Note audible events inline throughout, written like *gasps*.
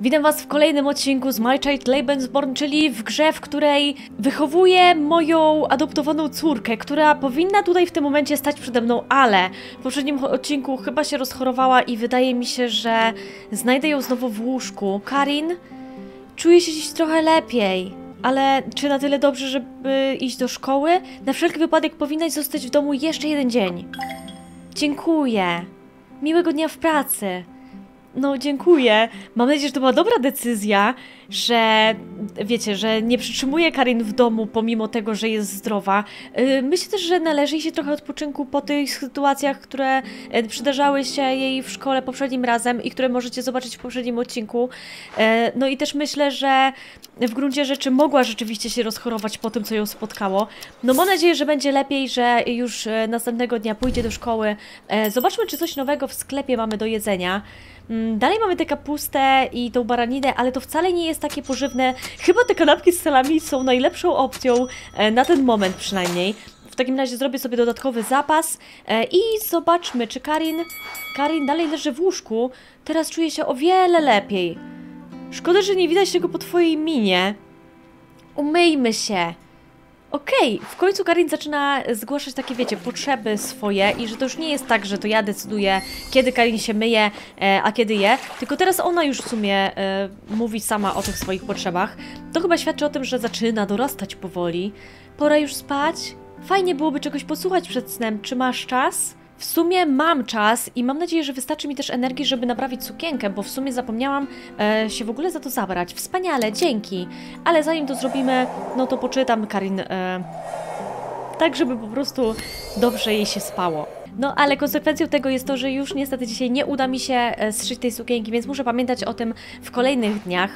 Witam Was w kolejnym odcinku z My Child Lebensborn, czyli w grze, w której wychowuję moją adoptowaną córkę, która powinna tutaj w tym momencie stać przede mną, ale w poprzednim odcinku chyba się rozchorowała i wydaje mi się, że znajdę ją znowu w łóżku. Karin czuje się dziś trochę lepiej, ale czy na tyle dobrze, żeby iść do szkoły? Na wszelki wypadek powinnaś zostać w domu jeszcze jeden dzień. Dziękuję. Miłego dnia w pracy. No, dziękuję. Mam nadzieję, że to była dobra decyzja, że wiecie, że nie przytrzymuje Karin w domu pomimo tego, że jest zdrowa. Yy, Myślę też, że należy jej się trochę odpoczynku po tych sytuacjach, które e, przydarzały się jej w szkole poprzednim razem i które możecie zobaczyć w poprzednim odcinku. E, No i też myślę, że w gruncie rzeczy mogła rzeczywiście się rozchorować po tym, co ją spotkało. No mam nadzieję, że będzie lepiej, że już następnego dnia pójdzie do szkoły. Zobaczmy, czy coś nowego w sklepie mamy do jedzenia. Mm, Dalej mamy tę kapustę i tą baraninę, ale to wcale nie jest takie pożywne. Chyba te kanapki z salami są najlepszą opcją, e, na ten moment przynajmniej. W takim razie zrobię sobie dodatkowy zapas e, i zobaczmy, czy Karin... Karin dalej leży w łóżku. Teraz czuje się o wiele lepiej. Szkoda, że nie widać tego po twojej minie. Umyjmy się. Okej, w końcu Karin zaczyna zgłaszać takie, wiecie, potrzeby swoje i że to już nie jest tak, że to ja decyduję, kiedy Karin się myje, e, a kiedy je, tylko teraz ona już w sumie e, mówi sama o tych swoich potrzebach. To chyba świadczy o tym, że zaczyna dorastać powoli. Pora już spać? Fajnie byłoby czegoś posłuchać przed snem. Czy masz czas? W sumie mam czas i mam nadzieję, że wystarczy mi też energii, żeby naprawić sukienkę, bo w sumie zapomniałam e, się w ogóle za to zabrać. Wspaniale, dzięki. Ale zanim to zrobimy, no to poczytam Karin e, tak, żeby po prostu dobrze jej się spało. No ale konsekwencją tego jest to, że już niestety dzisiaj nie uda mi się e, zszyć tej sukienki, więc muszę pamiętać o tym w kolejnych dniach.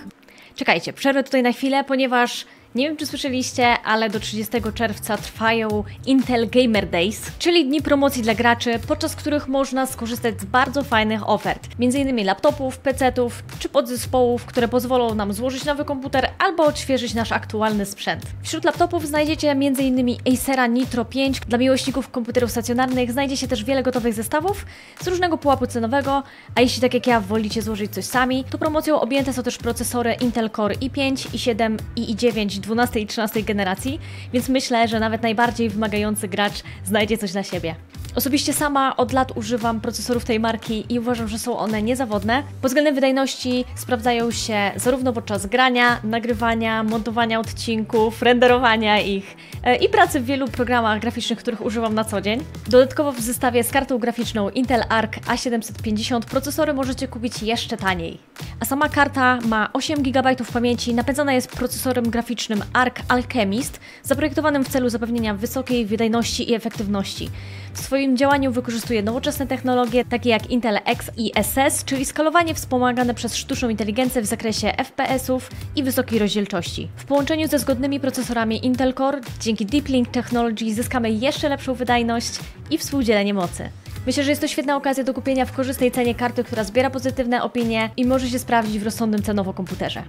Czekajcie, przerwę tutaj na chwilę, ponieważ nie wiem, czy słyszeliście, ale do 30 czerwca trwają Intel Gamer Days, czyli dni promocji dla graczy, podczas których można skorzystać z bardzo fajnych ofert. M.in. laptopów, PC-ów czy podzespołów, które pozwolą nam złożyć nowy komputer albo odświeżyć nasz aktualny sprzęt. Wśród laptopów znajdziecie m.in. Acera Nitro 5. Dla miłośników komputerów stacjonarnych znajdzie się też wiele gotowych zestawów z różnego pułapu cenowego, a jeśli tak jak ja wolicie złożyć coś sami, to promocją objęte są też procesory Intel Core i5, i7 i i9 12 i 13 generacji, więc myślę, że nawet najbardziej wymagający gracz znajdzie coś dla siebie. Osobiście sama od lat używam procesorów tej marki i uważam, że są one niezawodne. Pod względem wydajności sprawdzają się zarówno podczas grania, nagrywania, montowania odcinków, renderowania ich e, i pracy w wielu programach graficznych, których używam na co dzień. Dodatkowo w zestawie z kartą graficzną Intel Arc A750 procesory możecie kupić jeszcze taniej. A sama karta ma 8 GB pamięci, napędzana jest procesorem graficznym Arc Alchemist, zaprojektowanym w celu zapewnienia wysokiej wydajności i efektywności. W swoim działaniu wykorzystuje nowoczesne technologie, takie jak Intel X i SS, czyli skalowanie wspomagane przez sztuczną inteligencję w zakresie FPS-ów i wysokiej rozdzielczości. W połączeniu ze zgodnymi procesorami Intel Core, dzięki Deep Link Technology zyskamy jeszcze lepszą wydajność i współdzielenie mocy. Myślę, że jest to świetna okazja do kupienia w korzystnej cenie karty, która zbiera pozytywne opinie i może się sprawdzić w rozsądnym cenowo komputerze.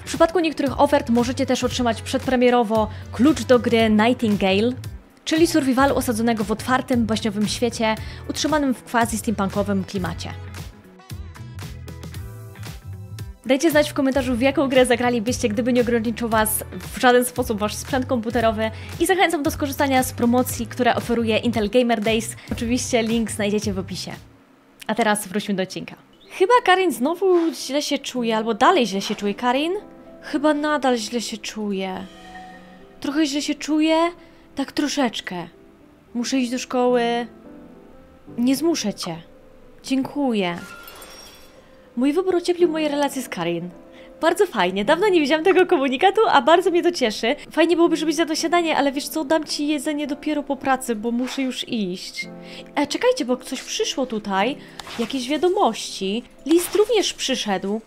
W przypadku niektórych ofert możecie też otrzymać przedpremierowo klucz do gry Nightingale, czyli survivalu osadzonego w otwartym, baśniowym świecie, utrzymanym w quasi-steampunkowym klimacie. Dajcie znać w komentarzu, w jaką grę zagralibyście, gdyby nie ograniczył Was w żaden sposób Wasz sprzęt komputerowy i zachęcam do skorzystania z promocji, które oferuje Intel Gamer Days. Oczywiście link znajdziecie w opisie. A teraz wróćmy do odcinka. Chyba Karin znowu źle się czuje, albo dalej źle się czuje. Karin? Chyba nadal źle się czuje. Trochę źle się czuje, tak troszeczkę. Muszę iść do szkoły. Nie zmuszę cię. Dziękuję. Mój wybór ocieplił moje relacje z Karin. Bardzo fajnie, dawno nie widziałam tego komunikatu, a bardzo mnie to cieszy. Fajnie byłoby, żebyś za to śniadanie, ale wiesz co, dam ci jedzenie dopiero po pracy, bo muszę już iść. E, czekajcie, bo coś przyszło tutaj, jakieś wiadomości. List również przyszedł.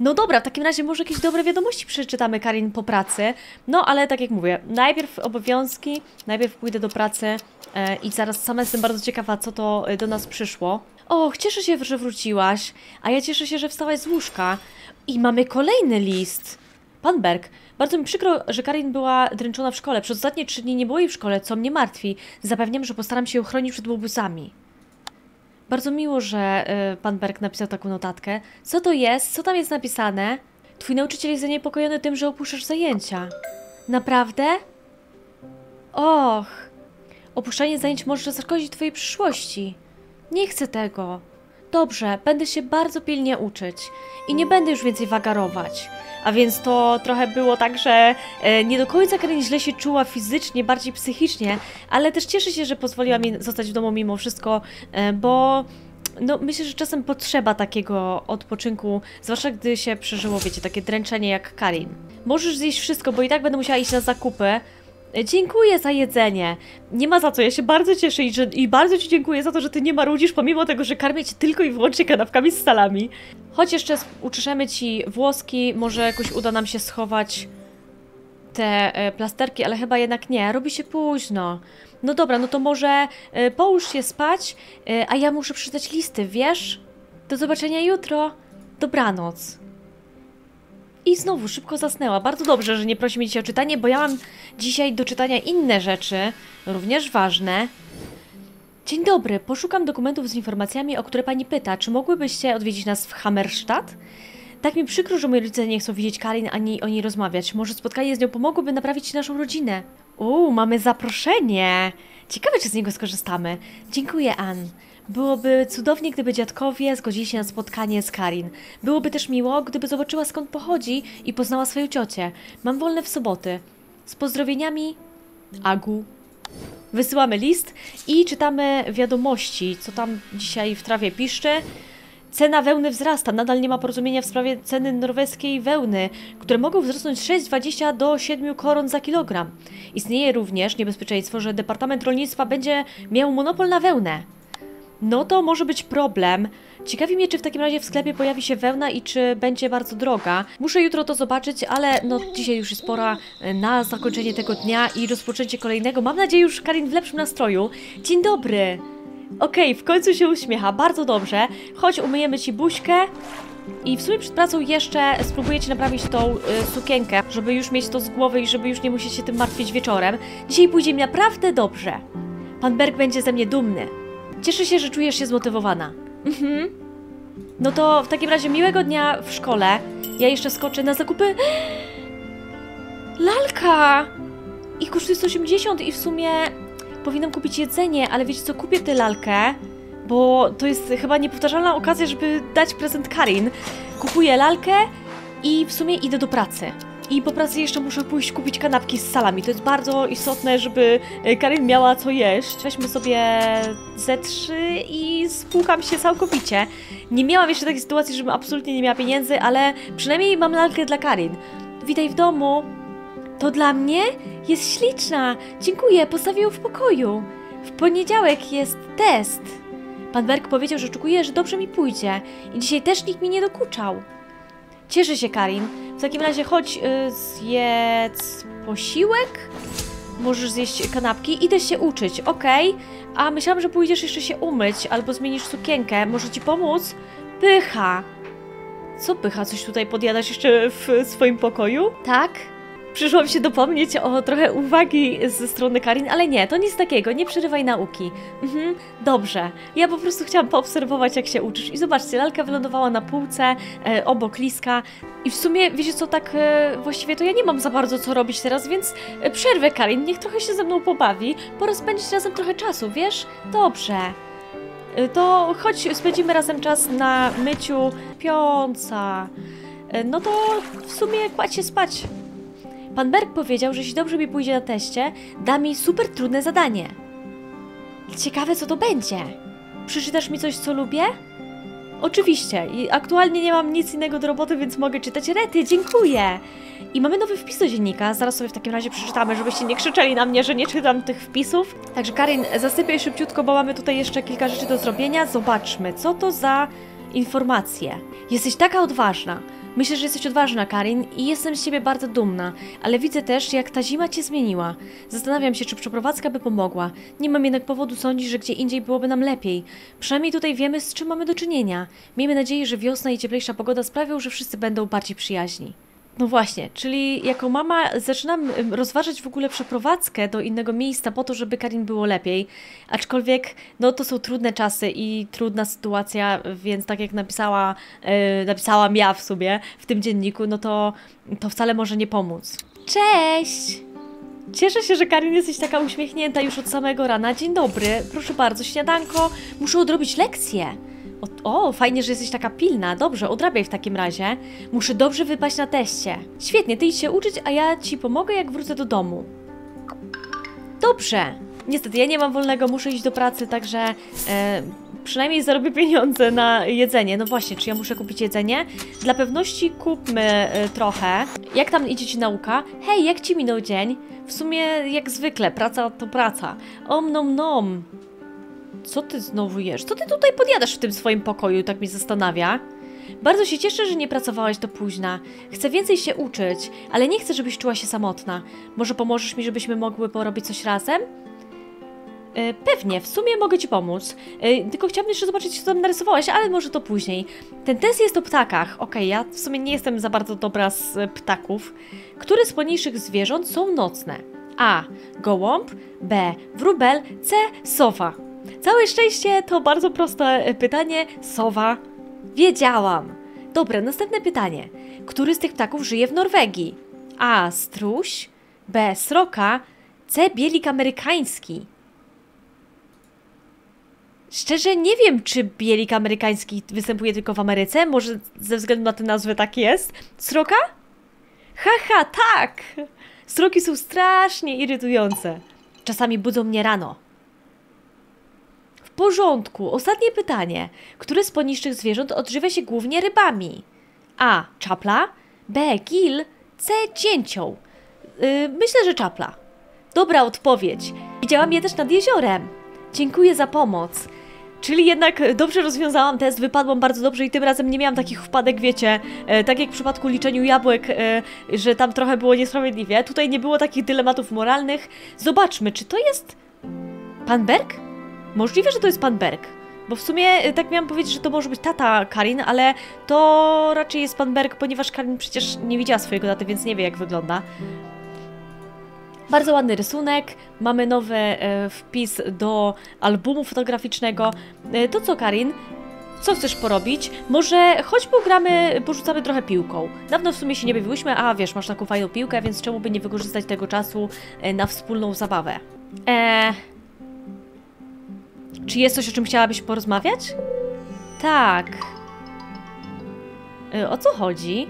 No dobra, w takim razie może jakieś dobre wiadomości przeczytamy Karin po pracy. No ale tak jak mówię, najpierw obowiązki, najpierw pójdę do pracy e, i zaraz sama jestem bardzo ciekawa, co to e, do nas przyszło. Och, cieszę się, że wróciłaś, a ja cieszę się, że wstałaś z łóżka. I mamy kolejny list. Pan Berg, bardzo mi przykro, że Karin była dręczona w szkole. Przez ostatnie trzy dni nie było jej w szkole, co mnie martwi. Zapewniam, że postaram się ją chronić przed łobuzami. Bardzo miło, że y, pan Berg napisał taką notatkę. Co to jest? Co tam jest napisane? Twój nauczyciel jest zaniepokojony tym, że opuszczasz zajęcia. Naprawdę? Och, opuszczanie zajęć może zaszkodzić twojej przyszłości. Nie chcę tego. Dobrze, będę się bardzo pilnie uczyć i nie będę już więcej wagarować. A więc to trochę było tak, że e, nie do końca Karen źle się czuła fizycznie, bardziej psychicznie, ale też cieszę się, że pozwoliła mi zostać w domu mimo wszystko, e, bo no, myślę, że czasem potrzeba takiego odpoczynku, zwłaszcza gdy się przeżyło, wiecie, takie dręczenie jak Karin. Możesz zjeść wszystko, bo i tak będę musiała iść na zakupy. Dziękuję za jedzenie. Nie ma za co, ja się bardzo cieszę i, że, i bardzo Ci dziękuję za to, że Ty nie marudzisz, pomimo tego, że karmię Cię tylko i wyłącznie kanapkami z salami. Chodź jeszcze uczeszemy Ci włoski, może jakoś uda nam się schować te e, plasterki, ale chyba jednak nie, robi się późno. No dobra, no to może e, połóż się spać, e, a ja muszę przeczytać listy, wiesz? Do zobaczenia jutro. Dobranoc. I znowu szybko zasnęła. Bardzo dobrze, że nie prosi mnie dzisiaj o czytanie, bo ja mam dzisiaj do czytania inne rzeczy, również ważne. Dzień dobry, poszukam dokumentów z informacjami, o które pani pyta. Czy mogłybyście odwiedzić nas w Hammerstadt? Tak mi przykro, że moi rodzice nie chcą widzieć Karin ani o niej rozmawiać. Może spotkanie z nią pomogłoby naprawić naszą rodzinę. Uuu, mamy zaproszenie. Ciekawe, czy z niego skorzystamy. Dziękuję, Ann. Byłoby cudownie, gdyby dziadkowie zgodzili się na spotkanie z Karin. Byłoby też miło, gdyby zobaczyła skąd pochodzi i poznała swoją ciocię. Mam wolne w soboty. Z pozdrowieniami, Agu. Wysyłamy list i czytamy wiadomości, co tam dzisiaj w trawie piszczy. Cena wełny wzrasta. Nadal nie ma porozumienia w sprawie ceny norweskiej wełny, które mogą wzrosnąć 6,20 do 7 koron za kilogram. Istnieje również niebezpieczeństwo, że Departament Rolnictwa będzie miał monopol na wełnę. No to może być problem. Ciekawi mnie, czy w takim razie w sklepie pojawi się wełna i czy będzie bardzo droga. Muszę jutro to zobaczyć, ale no dzisiaj już jest pora e, na zakończenie tego dnia i rozpoczęcie kolejnego. Mam nadzieję już Karin w lepszym nastroju. Dzień dobry! Okej, w końcu się uśmiecha, bardzo dobrze. Chodź, umyjemy Ci buźkę. I w sumie przed pracą jeszcze spróbuję Ci naprawić tą y, sukienkę, żeby już mieć to z głowy i żeby już nie musieć się tym martwić wieczorem. Dzisiaj pójdzie mi naprawdę dobrze. Pan Berg będzie ze mnie dumny. Cieszę się, że czujesz się zmotywowana. Mhm. No to w takim razie miłego dnia w szkole. Ja jeszcze skoczę na zakupy. *gasps* Lalka! I kosztuje 180 i w sumie powinnam kupić jedzenie, ale wiecie co, kupię tę lalkę, bo to jest chyba niepowtarzalna okazja, żeby dać prezent Karin. Kupuję lalkę i w sumie idę do pracy. I po pracy jeszcze muszę pójść kupić kanapki z salami. To jest bardzo istotne, żeby e, Karin miała co jeść. Weźmy sobie ze trzy i spłukam się całkowicie. Nie miałam jeszcze takiej sytuacji, żebym absolutnie nie miała pieniędzy, ale przynajmniej mam lalkę dla Karin. Witaj w domu. To dla mnie? Jest śliczna. Dziękuję, postawię ją w pokoju. W poniedziałek jest test. Pan Berg powiedział, że oczekuje, że dobrze mi pójdzie. I dzisiaj też nikt mi nie dokuczał. Cieszę się, Karin. W takim razie chodź, y, zjedz posiłek. Możesz zjeść kanapki. Idę się uczyć, okej? A myślałam, że pójdziesz jeszcze się umyć albo zmienisz sukienkę. Może ci pomóc? Pycha. Co pycha? Coś tutaj podjadasz jeszcze w swoim pokoju? Tak? Przyszłam się dopomnieć o trochę uwagi ze strony Karin, ale nie, to nic takiego, nie przerywaj nauki. Mhm, dobrze. Ja po prostu chciałam poobserwować, jak się uczysz. I zobaczcie, lalka wylądowała na półce, e, obok liska. I w sumie, wiecie co, tak e, właściwie to ja nie mam za bardzo co robić teraz, więc e, przerwę Karin, niech trochę się ze mną pobawi. Pora spędzić razem trochę czasu, wiesz? Dobrze. E, To chodź, spędzimy razem czas na myciu piąca. E, No to w sumie kładź się spać. Pan Berg powiedział, że jeśli dobrze mi pójdzie na teście, da mi super trudne zadanie. Ciekawe, co to będzie. Przeczytasz mi coś, co lubię? Oczywiście. I aktualnie nie mam nic innego do roboty, więc mogę czytać rety. Dziękuję. I mamy nowy wpis do dziennika. Zaraz sobie w takim razie przeczytamy, żebyście nie krzyczeli na mnie, że nie czytam tych wpisów. Także Karin, zasypiaj szybciutko, bo mamy tutaj jeszcze kilka rzeczy do zrobienia. Zobaczmy, co to za informacje. Jesteś taka odważna. Myślę, że jesteś odważna, Karin, i jestem z ciebie bardzo dumna, ale widzę też, jak ta zima cię zmieniła. Zastanawiam się, czy przeprowadzka by pomogła. Nie mam jednak powodu sądzić, że gdzie indziej byłoby nam lepiej. Przynajmniej tutaj wiemy, z czym mamy do czynienia. Miejmy nadzieję, że wiosna i cieplejsza pogoda sprawią, że wszyscy będą bardziej przyjaźni. No właśnie, czyli jako mama zaczynam rozważać w ogóle przeprowadzkę do innego miejsca po to, żeby Karin było lepiej. Aczkolwiek, no to są trudne czasy i trudna sytuacja, więc tak jak napisała, yy, napisałam ja w sobie w tym dzienniku, no to, to wcale może nie pomóc. Cześć! Cieszę się, że Karin jesteś taka uśmiechnięta już od samego rana. Dzień dobry, proszę bardzo, śniadanko. Muszę odrobić lekcję. O, o, fajnie, że jesteś taka pilna. Dobrze, odrabiaj w takim razie. Muszę dobrze wypaść na teście. Świetnie, ty idź się uczyć, a ja ci pomogę, jak wrócę do domu. Dobrze. Niestety, ja nie mam wolnego, muszę iść do pracy, także e, przynajmniej zarobię pieniądze na jedzenie. No właśnie, czy ja muszę kupić jedzenie? Dla pewności kupmy e, trochę. Jak tam idzie ci nauka? Hej, jak ci minął dzień? W sumie, jak zwykle, praca to praca. Om nom nom. Co ty znowu jesz? Co ty tutaj podjadasz w tym swoim pokoju? Tak mnie zastanawia. Bardzo się cieszę, że nie pracowałaś do późna. Chcę więcej się uczyć, ale nie chcę, żebyś czuła się samotna. Może pomożesz mi, żebyśmy mogły porobić coś razem? E, pewnie, w sumie mogę Ci pomóc. E, tylko chciałabym jeszcze zobaczyć, co tam narysowałaś, ale może to później. Ten test jest o ptakach. Okej, ja w sumie nie jestem za bardzo dobra z e, ptaków. Które z poniższych zwierząt są nocne? A. Gołąb. B. Wróbel. C. Sowa. Całe szczęście to bardzo proste e, pytanie. Sowa. Wiedziałam. Dobra, następne pytanie. Który z tych ptaków żyje w Norwegii? A. Struś. B. Sroka. C. Bielik amerykański. Szczerze nie wiem, czy bielik amerykański występuje tylko w Ameryce. Może ze względu na tę nazwę tak jest. Sroka? Haha, tak! Sroki są strasznie irytujące. Czasami budzą mnie rano. Porządku. Ostatnie pytanie. Które z poniższych zwierząt odżywia się głównie rybami? A. Czapla. B. Gil. C. Cięcioł. Yy, myślę, że czapla. Dobra odpowiedź. Widziałam je też nad jeziorem. Dziękuję za pomoc. Czyli jednak dobrze rozwiązałam test, wypadłam bardzo dobrze i tym razem nie miałam takich wpadek, wiecie, e, tak jak w przypadku liczeniu jabłek, e, że tam trochę było niesprawiedliwie. Tutaj nie było takich dylematów moralnych. Zobaczmy, czy to jest pan Berg? Możliwe, że to jest pan Berg. Bo w sumie e, tak miałam powiedzieć, że to może być tata Karin, ale to raczej jest pan Berg, ponieważ Karin przecież nie widziała swojego taty, więc nie wie jak wygląda. Bardzo ładny rysunek, mamy nowy e, wpis do albumu fotograficznego. E, to co, Karin? Co chcesz porobić? Może choćby gramy, porzucamy trochę piłką. Dawno w sumie się nie bawiłyśmy, a wiesz, masz taką fajną piłkę, więc czemu by nie wykorzystać tego czasu e, na wspólną zabawę? Eee... Czy jest coś, o czym chciałabyś porozmawiać? Tak. E, o co chodzi?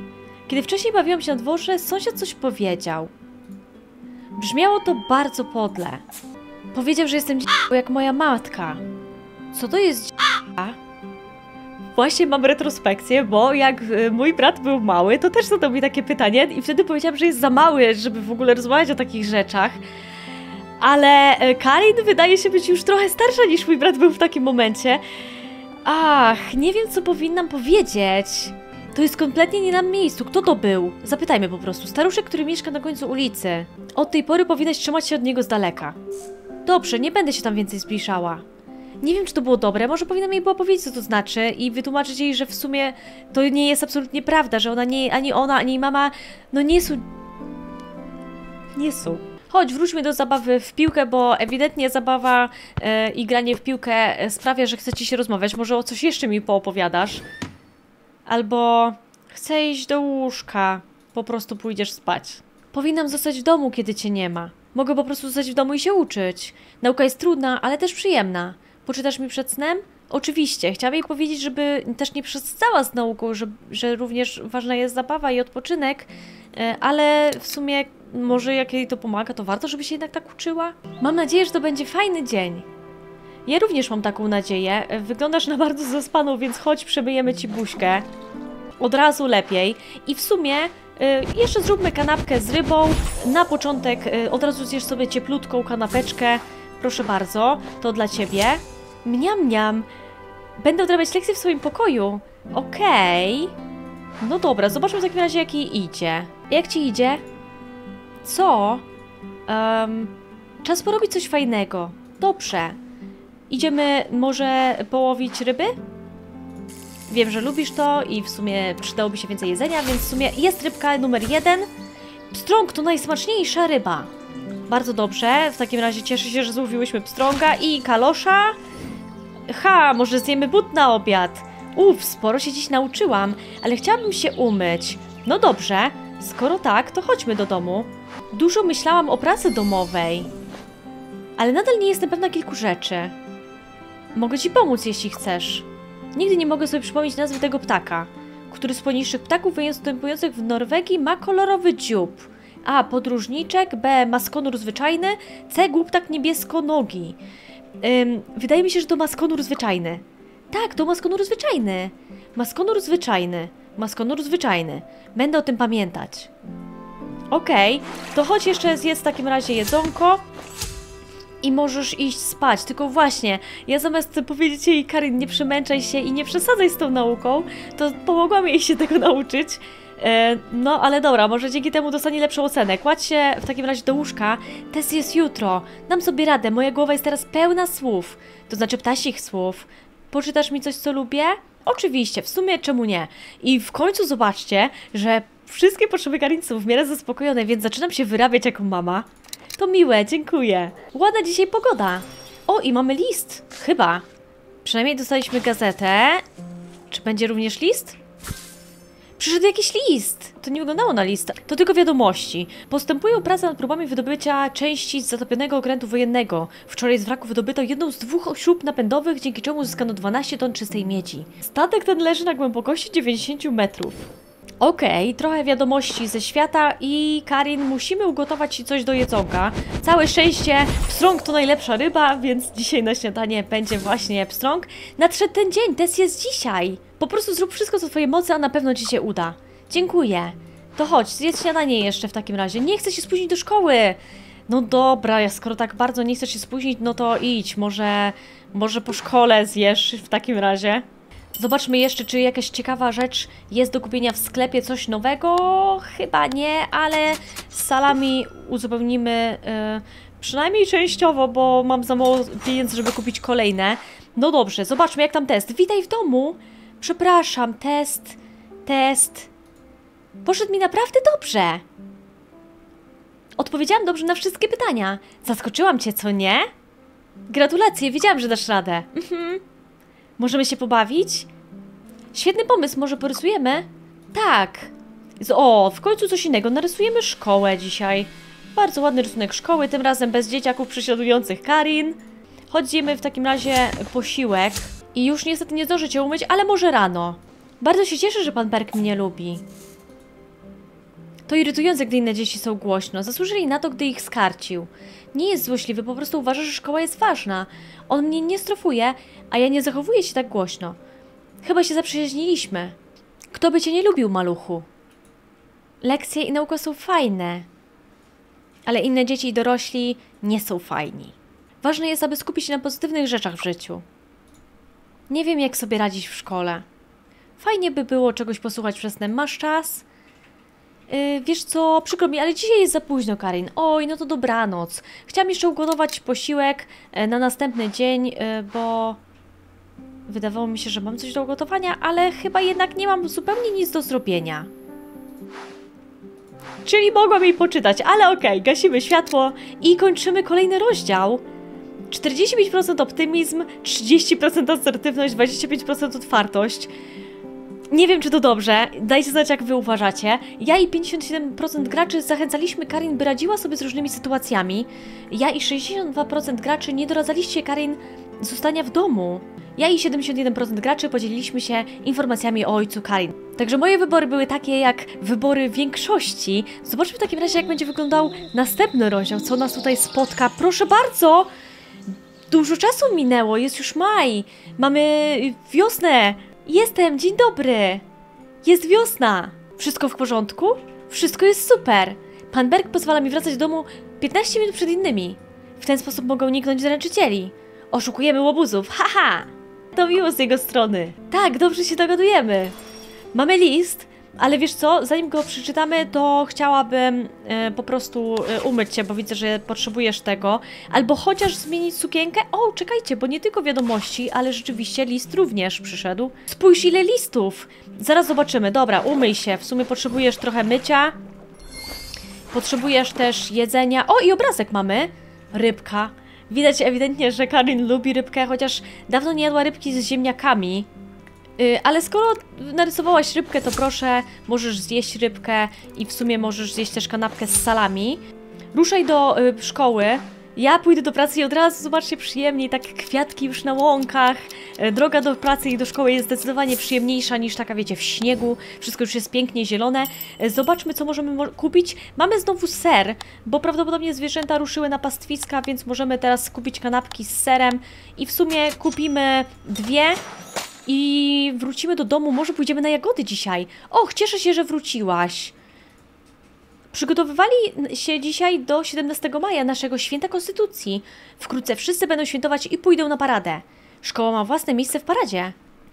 Kiedy wcześniej bawiłam się na dworze, sąsiad coś powiedział. Brzmiało to bardzo podle. Powiedział, że jestem d***ą jak moja matka. Co to jest d***a? Właśnie mam retrospekcję, bo jak y, mój brat był mały, to też zadał mi takie pytanie i wtedy powiedziałam, że jest za mały, żeby w ogóle rozmawiać o takich rzeczach. Ale y, Karin wydaje się być już trochę starsza niż mój brat był w takim momencie. Ach, nie wiem co powinnam powiedzieć. To jest kompletnie nie na miejscu. Kto to był? Zapytajmy po prostu. Staruszek, który mieszka na końcu ulicy. Od tej pory powinnaś trzymać się od niego z daleka. Dobrze, nie będę się tam więcej zbliżała. Nie wiem, czy to było dobre, może powinnam jej było powiedzieć, co to znaczy i wytłumaczyć jej, że w sumie to nie jest absolutnie prawda, że ona nie, ani ona, ani jej mama, no nie są... Nie są. Chodź, wróćmy do zabawy w piłkę, bo ewidentnie zabawa e, i granie w piłkę e, sprawia, że chcecie się rozmawiać. Może o coś jeszcze mi poopowiadasz? Albo chcę iść do łóżka, po prostu pójdziesz spać. Powinnam zostać w domu, kiedy cię nie ma. Mogę po prostu zostać w domu i się uczyć. Nauka jest trudna, ale też przyjemna. Poczytasz mi przed snem? Oczywiście. Chciałam jej powiedzieć, żeby też nie przestała z nauką, że, że również ważna jest zabawa i odpoczynek, e, ale w sumie może jak jej to pomaga, to warto, żeby się jednak tak uczyła. Mam nadzieję, że to będzie fajny dzień. Ja również mam taką nadzieję. Wyglądasz na bardzo zaspaną, więc chodź, przemyjemy ci buźkę. Od razu lepiej. I w sumie y, jeszcze zróbmy kanapkę z rybą. Na początek y, od razu zjesz sobie cieplutką kanapeczkę. Proszę bardzo, to dla ciebie. Mniam, mniam. Będę odrabiać lekcję w swoim pokoju. Okej. Okay. No dobra, zobaczmy w takim razie, jak jej idzie. Jak ci idzie? Co? Um, czas porobić coś fajnego. Dobrze. Idziemy może połowić ryby? Wiem, że lubisz to i w sumie przydałoby się więcej jedzenia, więc w sumie jest rybka numer jeden. Pstrąg to najsmaczniejsza ryba. Bardzo dobrze, w takim razie cieszę się, że złowiłyśmy pstrąga i kalosza. Ha, może zjemy but na obiad. Uff, sporo się dziś nauczyłam, ale chciałabym się umyć. No dobrze, skoro tak, to chodźmy do domu. Dużo myślałam o pracy domowej, ale nadal nie jestem pewna kilku rzeczy. Mogę ci pomóc, jeśli chcesz. Nigdy nie mogę sobie przypomnieć nazwy tego ptaka, który z poniższych ptaków występujących w Norwegii ma kolorowy dziób. A. Podróżniczek, B. Maskonur zwyczajny, C. Głuptak niebieskonogi. Ym, wydaje mi się, że to maskonur zwyczajny. Tak, to maskonur zwyczajny. Maskonur zwyczajny. Maskonur zwyczajny. Będę o tym pamiętać. Okej, to chodź jeszcze zjedz w takim razie jedzonko i możesz iść spać. Tylko właśnie, ja zamiast powiedzieć jej, Karin, nie przemęczaj się i nie przesadzaj z tą nauką, to pomogłam jej się tego *laughs* nauczyć. E, no, ale dobra, może dzięki temu dostanie lepszą ocenę. Kładź się w takim razie do łóżka. Test jest jutro. Dam sobie radę, moja głowa jest teraz pełna słów. To znaczy ptasich słów. Poczytasz mi coś, co lubię? Oczywiście, w sumie czemu nie? I w końcu zobaczcie, że wszystkie potrzeby Karin są w miarę zaspokojone, więc zaczynam się wyrabiać jako mama. To miłe, dziękuję. Ładna dzisiaj pogoda. O, i mamy list. Chyba. Przynajmniej dostaliśmy gazetę. Czy będzie również list? Przyszedł jakiś list. To nie wyglądało na list. To tylko wiadomości. Postępują prace nad próbami wydobycia części z zatopionego okrętu wojennego. Wczoraj z wraku wydobyto jedną z dwóch śrub napędowych, dzięki czemu uzyskano 12 ton czystej miedzi. Statek ten leży na głębokości 90 metrów. Okej, trochę wiadomości ze świata i Karin, musimy ugotować Ci coś do jedzonka. Całe szczęście, pstrąg to najlepsza ryba, więc dzisiaj na śniadanie będzie właśnie pstrąg. Nadszedł ten dzień, test jest dzisiaj. Po prostu zrób wszystko co w Twojej mocy, a na pewno Ci się uda. Dziękuję. To chodź, zjedz śniadanie jeszcze w takim razie. Nie chcę się spóźnić do szkoły. No dobra, skoro tak bardzo nie chcesz się spóźnić, no to idź. Może, może po szkole zjesz w takim razie. Zobaczmy jeszcze, czy jakaś ciekawa rzecz jest do kupienia w sklepie, coś nowego. Chyba nie, ale salami uzupełnimy yy, przynajmniej częściowo, bo mam za mało pieniędzy, żeby kupić kolejne. No dobrze, zobaczmy jak tam test. Witaj w domu. Przepraszam, test, test. Poszedł mi naprawdę dobrze. Odpowiedziałam dobrze na wszystkie pytania. Zaskoczyłam cię, co nie? Gratulacje, wiedziałam, że dasz radę. Mhm. Możemy się pobawić? Świetny pomysł, może porysujemy? Tak. O, w końcu coś innego. Narysujemy szkołę dzisiaj. Bardzo ładny rysunek szkoły, tym razem bez dzieciaków prześladujących Karin. Chodzimy w takim razie posiłek. I już niestety nie zdążę cię umyć, ale może rano. Bardzo się cieszę, że pan Berk mnie lubi. To irytujące, gdy inne dzieci są głośno. Zasłużyli na to, gdy ich skarcił. Nie jest złośliwy, po prostu uważa, że szkoła jest ważna. On mnie nie strofuje, a ja nie zachowuję się tak głośno. Chyba się zaprzyjaźniliśmy. Kto by cię nie lubił, maluchu? Lekcje i nauka są fajne, ale inne dzieci i dorośli nie są fajni. Ważne jest, aby skupić się na pozytywnych rzeczach w życiu. Nie wiem, jak sobie radzić w szkole. Fajnie by było czegoś posłuchać przez ten masz czas. Yy, wiesz co, przykro mi, ale dzisiaj jest za późno, Karin. Oj, no to dobranoc. Chciałam jeszcze ugotować posiłek e, na następny dzień, yy, bo wydawało mi się, że mam coś do ugotowania, ale chyba jednak nie mam zupełnie nic do zrobienia. Czyli mogłam jej poczytać, ale okej, okay, gasimy światło i kończymy kolejny rozdział. 45% optymizm, 30% asertywność, 25% otwartość. Nie wiem, czy to dobrze, dajcie znać, jak wy uważacie. Ja i 57% graczy zachęcaliśmy Karin, by radziła sobie z różnymi sytuacjami. Ja i 62% graczy nie doradzaliście Karin zostania w domu. Ja i 71% graczy podzieliliśmy się informacjami o ojcu Karin. Także moje wybory były takie jak wybory większości. Zobaczmy w takim razie, jak będzie wyglądał następny rozdział, co nas tutaj spotka. Proszę bardzo! Dużo czasu minęło, jest już maj. Mamy wiosnę. Jestem, dzień dobry. Jest wiosna. Wszystko w porządku? Wszystko jest super. Pan Berg pozwala mi wracać do domu 15 minut przed innymi. W ten sposób mogę uniknąć zaręczycieli. Oszukujemy łobuzów, haha! To miło z jego strony. Tak, dobrze się dogadujemy. Mamy list. Ale wiesz co, zanim go przeczytamy, to chciałabym e, po prostu e, umyć cię, bo widzę, że potrzebujesz tego. Albo chociaż zmienić sukienkę. O, czekajcie, bo nie tylko wiadomości, ale rzeczywiście list również przyszedł. Spójrz, ile listów! Zaraz zobaczymy. Dobra, umyj się. W sumie potrzebujesz trochę mycia. Potrzebujesz też jedzenia. O, i obrazek mamy. Rybka. Widać ewidentnie, że Karin lubi rybkę, chociaż dawno nie jadła rybki z ziemniakami. Yy, ale skoro narysowałaś rybkę, to proszę, możesz zjeść rybkę i w sumie możesz zjeść też kanapkę z salami. Ruszaj do y, szkoły. Ja pójdę do pracy i od razu zobaczcie przyjemniej, tak kwiatki już na łąkach. E, Droga do pracy i do szkoły jest zdecydowanie przyjemniejsza niż taka, wiecie, w śniegu. Wszystko już jest pięknie zielone. Zobaczmy, co możemy mo kupić. Mamy znowu ser, bo prawdopodobnie zwierzęta ruszyły na pastwiska, więc możemy teraz kupić kanapki z serem. I w sumie kupimy dwie i wrócimy do domu. Może pójdziemy na jagody dzisiaj. Och, cieszę się, że wróciłaś. Przygotowywali się dzisiaj do 17 maja, naszego święta Konstytucji. Wkrótce wszyscy będą świętować i pójdą na paradę. Szkoła ma własne miejsce w paradzie.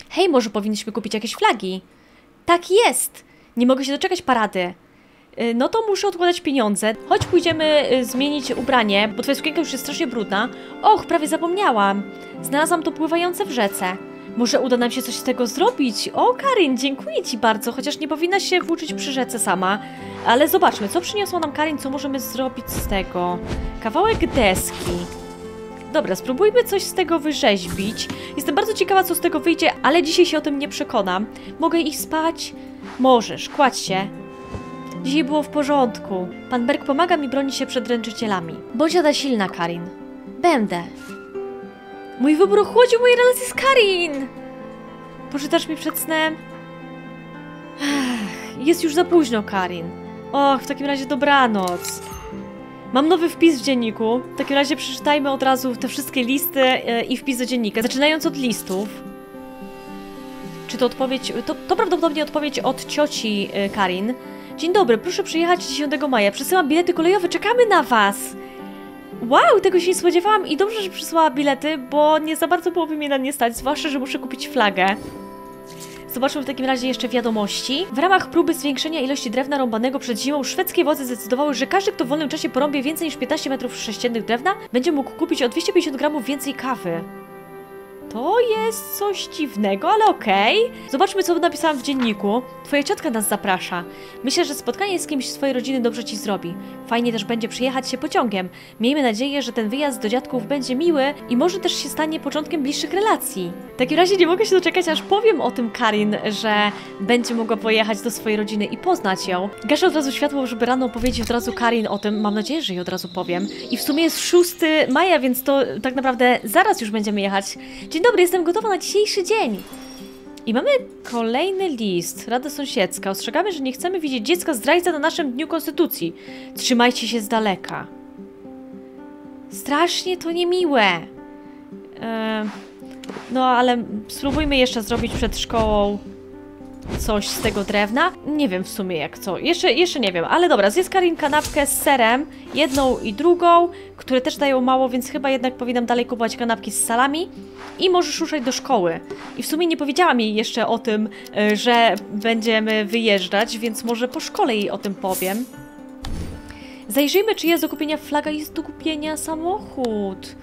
Hej, może powinniśmy kupić jakieś flagi? Tak jest! Nie mogę się doczekać parady. Y, No to muszę odkładać pieniądze. Chodź pójdziemy y, zmienić ubranie, bo twoja sukienka już jest strasznie brudna. Och, prawie zapomniałam. Znalazłam to pływające w rzece. Może uda nam się coś z tego zrobić? O, Karin, dziękuję Ci bardzo, chociaż nie powinnaś się włóczyć przy rzece sama. Ale zobaczmy, co przyniosła nam Karin, co możemy zrobić z tego. Kawałek deski. Dobra, spróbujmy coś z tego wyrzeźbić. Jestem bardzo ciekawa, co z tego wyjdzie, ale dzisiaj się o tym nie przekonam. Mogę iść spać? Możesz, kładź się. Dzisiaj było w porządku. Pan Berg pomaga mi bronić się przed dręczycielami. Bądź silna, Karin. Będę. Mój wybór ochłodził moje relacje z Karin! Poczytasz mi przed snem? Jest już za późno, Karin. Och, w takim razie dobranoc. Mam nowy wpis w dzienniku. W takim razie przeczytajmy od razu te wszystkie listy e, i wpis do dziennika. Zaczynając od listów. Czy to odpowiedź... To, to prawdopodobnie odpowiedź od cioci e, Karin. Dzień dobry, proszę przyjechać 10 maja. Przesyłam bilety kolejowe, czekamy na was! Wow, tego się nie spodziewałam i dobrze, że przysłała bilety, bo nie za bardzo byłoby mnie na nie stać, zwłaszcza, że muszę kupić flagę. Zobaczmy w takim razie jeszcze wiadomości. W ramach próby zwiększenia ilości drewna rąbanego przed zimą, szwedzkie władze zdecydowały, że każdy, kto w wolnym czasie porąbie więcej niż 15 metrów sześciennych drewna, będzie mógł kupić o 250 gramów więcej kawy. To jest coś dziwnego, ale okej. Zobaczmy, co napisałam w dzienniku. Twoja ciotka nas zaprasza. Myślę, że spotkanie z kimś z twojej rodziny dobrze ci zrobi. Fajnie też będzie przyjechać się pociągiem. Miejmy nadzieję, że ten wyjazd do dziadków będzie miły i może też się stanie początkiem bliższych relacji. W takim razie nie mogę się doczekać, aż powiem o tym Karin, że będzie mogła pojechać do swojej rodziny i poznać ją. Gaszę od razu światło, żeby rano powiedzieć od razu Karin o tym. Mam nadzieję, że jej od razu powiem. I w sumie jest 6 maja, więc to tak naprawdę zaraz już będziemy jechać. Dzień dobry, jestem gotowa na dzisiejszy dzień. I mamy kolejny list. Rada Sąsiedzka. Ostrzegamy, że nie chcemy widzieć dziecka zdrajca na naszym Dniu Konstytucji. Trzymajcie się z daleka. Strasznie to niemiłe. Eee, no, ale spróbujmy jeszcze zrobić przed szkołą coś z tego drewna. Nie wiem w sumie jak co. Jeszcze, jeszcze nie wiem, ale dobra, zjedz Karin kanapkę z serem, jedną i drugą, które też dają mało, więc chyba jednak powinnam dalej kupować kanapki z salami. I możesz ruszać do szkoły. I w sumie nie powiedziałam jej jeszcze o tym, y, że będziemy wyjeżdżać, więc może po szkole jej o tym powiem. Zajrzyjmy, czy jest do kupienia flaga, jest do kupienia samochód.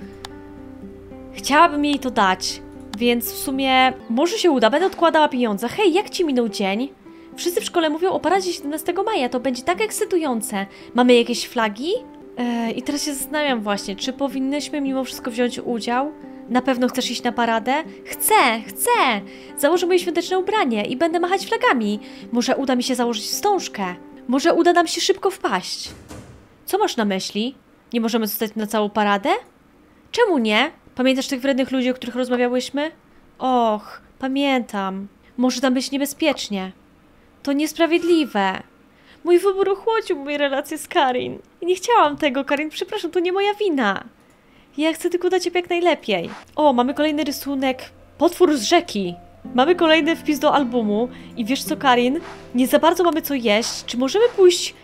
Chciałabym jej to dać, więc w sumie może się uda, będę odkładała pieniądze. Hej, jak ci minął dzień? Wszyscy w szkole mówią o paradzie 17 maja, to będzie tak ekscytujące. Mamy jakieś flagi? Eee, I teraz się zastanawiam właśnie, czy powinnyśmy mimo wszystko wziąć udział? Na pewno chcesz iść na paradę? Chcę, chcę! Założę moje świąteczne ubranie i będę machać flagami. Może uda mi się założyć wstążkę. Może uda nam się szybko wpaść. Co masz na myśli? Nie możemy zostać na całą paradę? Czemu nie? Pamiętasz tych wrednych ludzi, o których rozmawiałyśmy? Och, pamiętam. Może tam być niebezpiecznie. To niesprawiedliwe. Mój wybór ochłodził moje relacje z Karin. I nie chciałam tego, Karin, przepraszam, to nie moja wina. Ja chcę tylko dać ciebie jak najlepiej. O, mamy kolejny rysunek. Potwór z rzeki. Mamy kolejny wpis do albumu. I wiesz co, Karin? Nie za bardzo mamy co jeść. Czy możemy pójść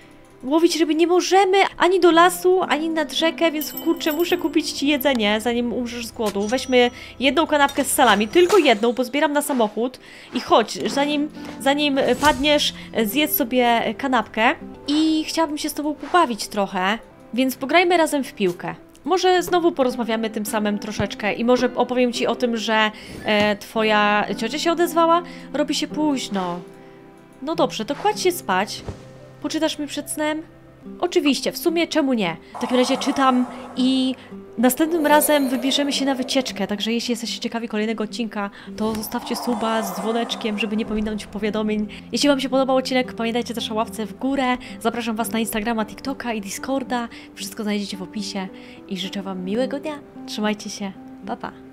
łowić ryby nie możemy ani do lasu, ani nad rzekę, więc kurczę, muszę kupić ci jedzenie, zanim umrzesz z głodu. Weźmy jedną kanapkę z salami, tylko jedną, bo zbieram na samochód i chodź, zanim, zanim padniesz, zjedz sobie kanapkę i chciałabym się z tobą pobawić trochę, więc pograjmy razem w piłkę. Może znowu porozmawiamy tym samym troszeczkę i może opowiem ci o tym, że e, twoja ciocia się odezwała. Robi się późno. No dobrze, to kładź się spać. Poczytasz mi przed snem? Oczywiście, w sumie czemu nie? W takim razie czytam i następnym razem wybierzemy się na wycieczkę, także jeśli jesteście ciekawi kolejnego odcinka, to zostawcie suba z dzwoneczkiem, żeby nie pominąć powiadomień. Jeśli Wam się podobał odcinek, pamiętajcie też o ławce w górę. Zapraszam Was na Instagrama, TikToka i Discorda. Wszystko znajdziecie w opisie i życzę Wam miłego dnia. Trzymajcie się. Pa, pa.